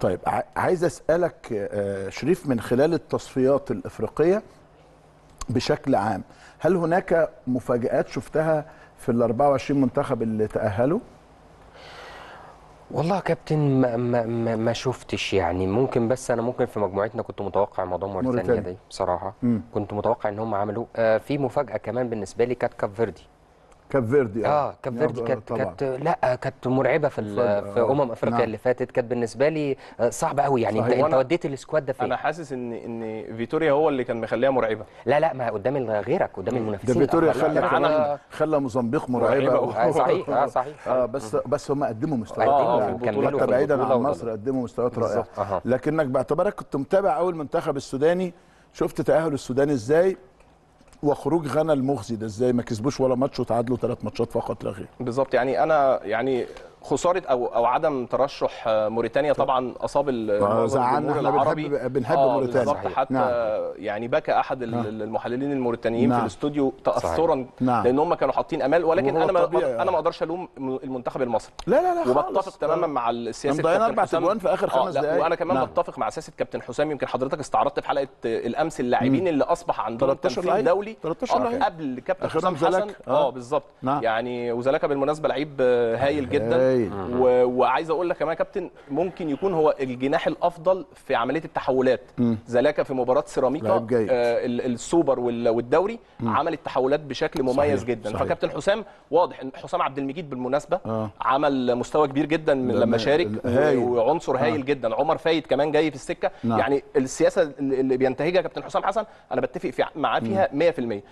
طيب عايز أسألك آه، شريف من خلال التصفيات الإفريقية بشكل عام هل هناك مفاجآت شفتها في ال 24 منتخب اللي تأهلوا؟ والله يا كابتن ما, ما, ما, ما شفتش يعني. ممكن بس أنا ممكن في مجموعتنا كنت متوقع موضوع موريتانيا. دي بصراحة. مم. كنت متوقع إن هم عملوا آه في مفاجأة كمان بالنسبة لي كانت كاب فيردي. كاب فيردي آه كاب فيردي آه، كانت. كانت لا كانت مرعبة في ال- مفاجأة، في آه. أمم أفريقيا نعم. اللي فاتت كانت بالنسبة لي آه، صعبة قوي يعني انت. أنت وديت السكواد ده فين أنا حاسس ان إن فيتوريا هو اللي كان مخليها مرعبة لا لا ما قدام غيرك قدام ده المنافسين فيتوريا الآخرين. خلى كمان لا، خلى موزمبيق مرعبة مرعبة. آه، صحيح آه صحيح آه بس بس هم قدموا مستويات آه،. كملوا حتى بعيدا عن. مصر قدموا مستويات رائعة. لكنك باعتبارك كنت متابع أول المنتخب السوداني شفت تأهل السودان إزاي وخروج غانا المخزي ده إزاي؟ ما كسبوش ولا ماتش وتعادلوا ثلاث ماتشات فقط لا غير. بالظبط يعني أنا يعني خسارة أو أو عدم ترشح آه، موريتانيا طبعا أصاب زعلنا، الجمهور إحنا العربي بنحب- بنحب آه، موريتانيا. حتى نعم. يعني بكى أحد نعم. المحللين الموريتانيين نعم. في الاستوديو تاثرا نعم. لأن هم كانوا حاطين أمال ولكن أنا ما طبيعي. أنا ما أقدرش ألوم المنتخب المصري لا لا لا وبتفق خالص. تماما مع السياسة مضيعين كابتن أربع حسام. تجوان في آه، خمس لا، دقايق. وأنا كمان نعم. بتفق مع سياسة كابتن حسام يمكن حضرتك استعرضت في حلقة آه، الامس اللاعبين اللي اصبح عندهم 13 تمثيل. دولي 13 آه، لعيب. قبل كابتن حسام حسن. آه. آه بالظبط نعم. يعني وزلاكا بالمناسبة لعيب آه، هايل جدا هايل. و... وعايز أقول لك كمان يا كابتن ممكن يكون هو الجناح الأفضل في عملية التحولات زلاكا في مباراة سيراميكا. آه ال- السوبر وال- والدوري عمل التحولات بشكل مميز صحيح، جدا صحيح. فكابتن حسام واضح إن حسام عبد المجيد بالمناسبة آه. عمل مستوى كبير جدا من لما شارك هايل. وعنصر هايل جدا عمر فايد كمان جاي في السكة نعم. يعني السياسة اللي اللي بينتهجها كابتن حسام حسن أنا بتفق في معاه فيها 100%